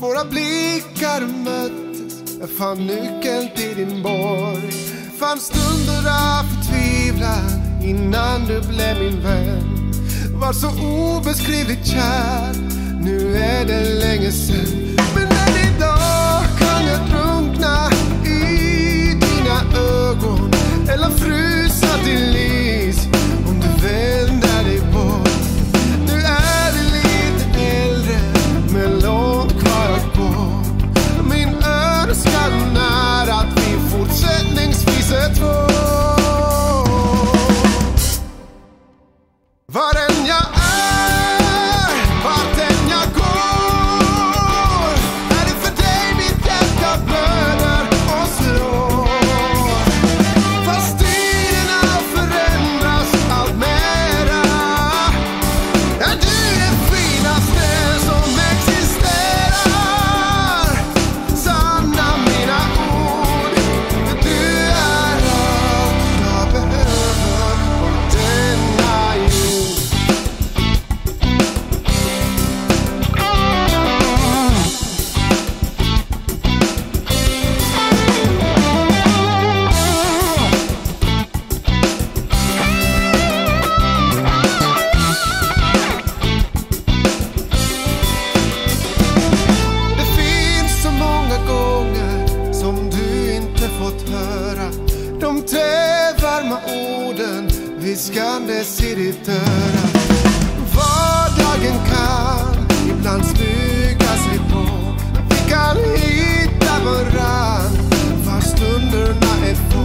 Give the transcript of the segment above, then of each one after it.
Våra blickar möttes, jag fann nyckeln till din borg. Fann stunder av förtvivlan innan du blev min vän. Var så obeskrivligt kär, nu är det länge sen. Men än idag kan jag drunkna i dina ögon eller frysa till liv. viskandes i ditt öra. Vardagen kan ibland smyga sig på. Vi kan hitta varann fast stunderna är få.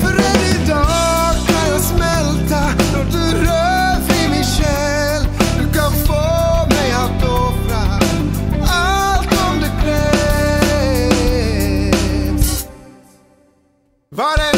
För än idag kan jag smälta när du rör vid min själ. Du kan få mig att offra allt om det krävs. Var